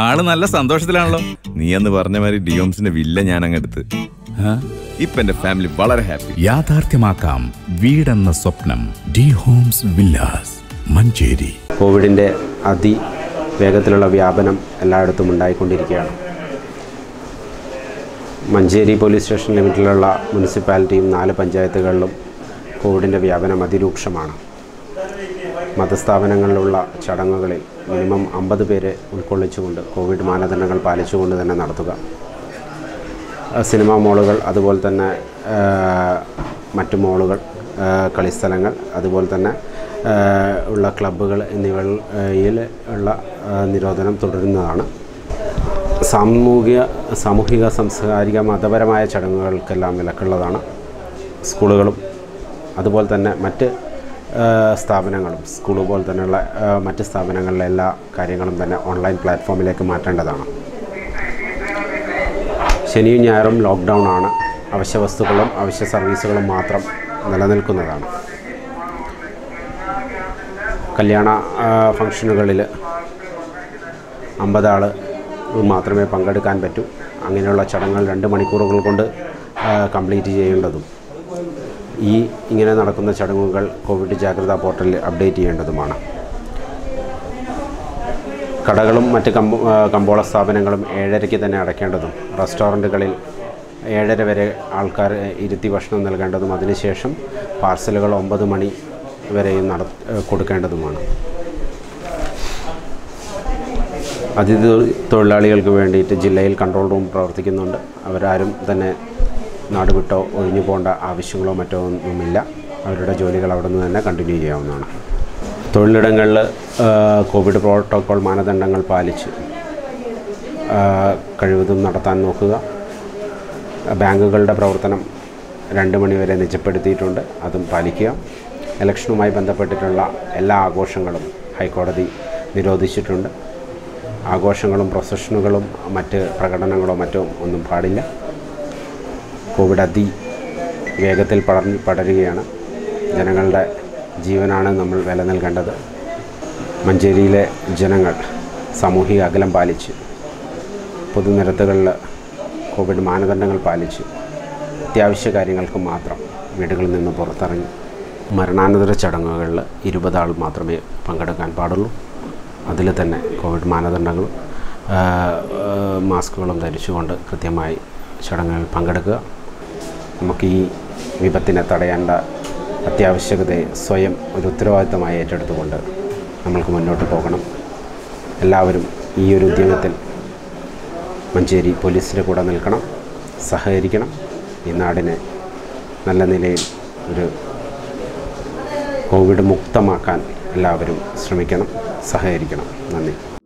ആൾ നല്ല സന്തോഷത്തിലാണല്ലോ. നീ എന്ന് പറഞ്ഞ മാതിരി ഡിയോംസിന്റെ വില്ല ഞാൻ അങ്ങ് എടുത്ത് ഇപ്പൊ എന്റെ ഫാമിലി വളരെ ഹാപ്പി. യാഥാർത്ഥ്യമാക്കാം വീടെന്ന സ്വപ്നം ഡി ഹോംസ് വില്ലാസ് മഞ്ചേരി. കോവിഡിന്റെ അതി വേഗത്തിലുള്ള വ്യാപനം എല്ലായിടത്തും ഉണ്ടായിക്കൊണ്ടിരിക്കുകയാണ്. മഞ്ചേരി പോലീസ് സ്റ്റേഷൻ ലിമിറ്റിലുള്ള മുനിസിപ്പാലിറ്റിയും നാല് പഞ്ചായത്തുകളിലും കോവിഡിന്റെ വ്യാപനം അതിരൂക്ഷമാണ്. മതസ്ഥാപനങ്ങളിലുള്ള ചടങ്ങുകളിൽ മിനിമം അമ്പത് പേരെ ഉൾക്കൊള്ളിച്ചുകൊണ്ട് കോവിഡ് മാനദണ്ഡങ്ങൾ പാലിച്ചുകൊണ്ട് തന്നെ നടത്തുക. സിനിമാ മോളുകൾ അതുപോലെ തന്നെ മറ്റു മോളുകൾ കളിസ്ഥലങ്ങൾ അതുപോലെ തന്നെ ഉള്ള ക്ലബ്ബുകൾ എന്നിവയിൽ ഉള്ള നിരോധനം തുടരുന്നതാണ്. സാമൂഹിക സാമൂഹിക സാംസ്കാരിക മതപരമായ ചടങ്ങുകൾക്കെല്ലാം വിലക്കുള്ളതാണ്. സ്കൂളുകളും അതുപോലെ തന്നെ മറ്റ് സ്ഥാപനങ്ങളും സ്കൂൾ പോലെ തന്നെയുള്ള മറ്റ് സ്ഥാപനങ്ങളിലെ എല്ലാ കാര്യങ്ങളും തന്നെ ഓൺലൈൻ പ്ലാറ്റ്ഫോമിലേക്ക് മാറ്റേണ്ടതാണ്. ശനിയും ഞായറും ലോക്ക്ഡൗൺ ആണ്. അവശ്യ വസ്തുക്കളും അവശ്യ സർവീസുകളും മാത്രം നിലനിൽക്കുന്നതാണ്. കല്യാണ ഫംഗ്ഷനുകളിൽ അമ്പതാൾ മാത്രമേ പങ്കെടുക്കാൻ പറ്റൂ. അങ്ങനെയുള്ള ചടങ്ങുകൾ രണ്ട് മണിക്കൂറുകൾ കൊണ്ട് കംപ്ലീറ്റ് ചെയ്യേണ്ടതും. ഈ ഇങ്ങനെ നടക്കുന്ന ചടങ്ങുകൾ കോവിഡ് ജാഗ്രതാ പോർട്ടലിൽ അപ്ഡേറ്റ് ചെയ്യേണ്ടതുമാണ്. കടകളും മറ്റ് കമ്പ കമ്പോള സ്ഥാപനങ്ങളും ഏഴരയ്ക്ക് തന്നെ അടയ്ക്കേണ്ടതും റെസ്റ്റോറന്റുകളിൽ ഏഴര വരെ ആൾക്കാർ ഇരുത്തി ഭക്ഷണം നൽകേണ്ടതും അതിനുശേഷം പാർസലുകൾ ഒമ്പത് മണി വരെയും നട കൊടുക്കേണ്ടതുമാണ്. അതിഥി തൊഴിലാളികൾക്ക് വേണ്ടിയിട്ട് ജില്ലയിൽ കൺട്രോൾ റൂം പ്രവർത്തിക്കുന്നുണ്ട്. അവരാരും തന്നെ നാട് വിട്ടോ ഒഴിഞ്ഞു പോകേണ്ട ആവശ്യങ്ങളോ മറ്റോ ഒന്നുമില്ല. അവരുടെ ജോലികൾ അവിടെ നിന്ന് തന്നെ കണ്ടിന്യൂ ചെയ്യാവുന്നതാണ്. തൊഴിലിടങ്ങളിൽ കോവിഡ് പ്രോട്ടോക്കോൾ മാനദണ്ഡങ്ങൾ പാലിച്ച് കഴിവതും നടത്താൻ നോക്കുക. ബാങ്കുകളുടെ പ്രവർത്തനം രണ്ട് മണിവരെ നിജപ്പെടുത്തിയിട്ടുണ്ട്. അതും പാലിക്കുക. ഇലക്ഷനുമായി ബന്ധപ്പെട്ടിട്ടുള്ള എല്ലാ ആഘോഷങ്ങളും ഹൈക്കോടതി നിരോധിച്ചിട്ടുണ്ട്. ആഘോഷങ്ങളും പ്രൊസഷനുകളും മറ്റ് പ്രകടനങ്ങളോ മറ്റോ ഒന്നും പാടില്ല. കോവിഡ് അതി വേഗത്തിൽ പടർന്ന് പടരുകയാണ്. ജനങ്ങളുടെ ജീവനാണ് നമ്മൾ വില നൽകേണ്ടത്. മഞ്ചേരിയിലെ ജനങ്ങൾ സാമൂഹിക അകലം പാലിച്ച് പൊതുനിരത്തുകളിൽ കോവിഡ് മാനദണ്ഡങ്ങൾ പാലിച്ച് അത്യാവശ്യ കാര്യങ്ങൾക്ക് മാത്രം വീടുകളിൽ നിന്ന് പുറത്തിറങ്ങി മരണാനന്തര ചടങ്ങുകളിൽ ഇരുപതാൾ മാത്രമേ പങ്കെടുക്കാൻ പാടുള്ളൂ. അതിൽ തന്നെ കോവിഡ് മാനദണ്ഡങ്ങളും മാസ്കുകളും ധരിച്ചുകൊണ്ട് കൃത്യമായി ചടങ്ങുകളിൽ പങ്കെടുക്കുക. നമുക്ക് ഈ വിപത്തിനെ തടയേണ്ട അത്യാവശ്യകതയെ സ്വയം ഒരു ഉത്തരവാദിത്തമായി ഏറ്റെടുത്തുകൊണ്ട് നമ്മൾക്ക് മുന്നോട്ട് പോകണം. എല്ലാവരും ഈ ഒരു ഉദ്യമത്തിൽ മഞ്ചേരി പോലീസിന്റെ കൂടെ നിൽക്കണം സഹകരിക്കണം. ഈ നാടിനെ നല്ല നിലയിൽ ഒരു കോവിഡ് മുക്തമാക്കാൻ എല്ലാവരും ശ്രമിക്കണം സഹകരിക്കണം. നന്ദി.